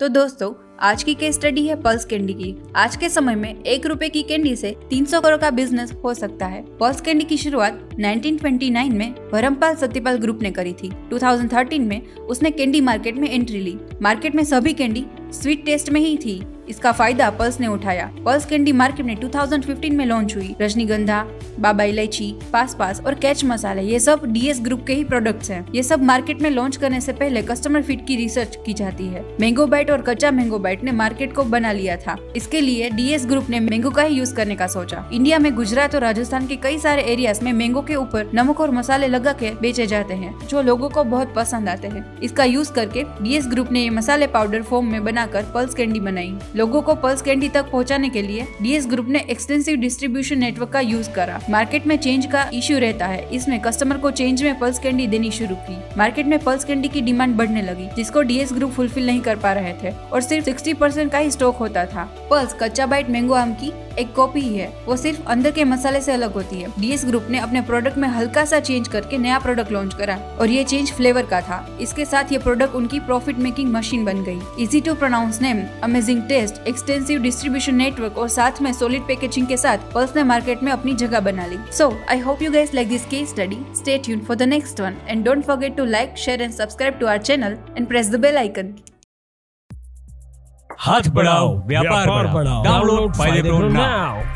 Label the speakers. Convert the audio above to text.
Speaker 1: तो दोस्तों, आज की केस स्टडी है पल्स कैंडी की। आज के समय में एक रुपए की कैंडी से 300 करोड़ का बिज़नेस हो सकता है। पल्स कैंडी की शुरुआत 1929 में भरमपाल सत्यपाल ग्रुप ने करी थी। 2013 में उसने कैंडी मार्केट में एंट्री ली। मार्केट में सभी कैंडी स्वीट टेस्ट में ही थी। इसका फ़ायदा पल्स ने उठाया। पल्स कैंडी मार्केट में 2015 में लॉन्च हुई। रजनीगंधा, बाबा इलायची पास पास और कैच मसाले, ये सब डीएस ग्रुप के ही प्रोडक्ट्स हैं। ये सब मार्केट में लॉन्च करने से पहले कस्टमर फिट की रिसर्च की जाती है। मैंगो बाइट और कच्चा मैंगो बाइट ने मार्केट को बना लिया था। इसके लिए डीएस ग्रुप ने मैंगो का ही यूज़ करने का सोचा। इंडिया में गुजरात और राजस्थान के कई सारे एरियाज़ में मैंगो के ऊपर नमक और मसाले लगा के बेचे जाते हैं, जो लोगों को बहुत पसंद आते हैं। इसका यूज़ करके डीएस ग्रुप ने ये मसाले पाउडर फॉर्म में बनाकर पल्स कैंडी बनाई। लोगों को पल्स कैंडी तक पहुँचाने के लिए डीएस ग्रुप ने एक्सटेंसिव डिस्ट्रीब्यूशन नेटवर्क का यूज़ करा। मार्केट में चेंज का इश्यू रहता है। इसमें कस्टमर को चेंज में पल्स कैंडी देनी शुरू की। मार्केट में पल्स कैंडी की डिमांड बढ़ने लगी, जिसको डीएस ग्रुप फुलफिल नहीं कर पा रहे थे और सिर्फ़ 60 परसेंट का ही स्टॉक होता था। पल्स कच्चा बाइट मैंगो आम की एक कॉपी ही है। वो सिर्फ़ अंदर के मसाले से अलग होती है। डीएस ग्रुप ने अपने प्रोडक्ट में हल्का सा चेंज करके नया प्रोडक्ट लॉन्च करा और ये चेंज फ्लेवर का था। इसके साथ ये प्रोडक्ट उनकी प्रॉफिट मेकिंग मशीन बन गई। Easy to pronounce name amazing taste extensive distribution network और साथ में सॉलिड पैकेजिंग के साथ पल्स ने मार्केट में अपनी जगह बना ली। So I hope you guys like this case study stay यून for the next one and don't forget to like share and subscribe to our channel and press the bell icon
Speaker 2: हाथ बढ़ाओ व्यापार बढ़ाओ। Download फ़ायदे now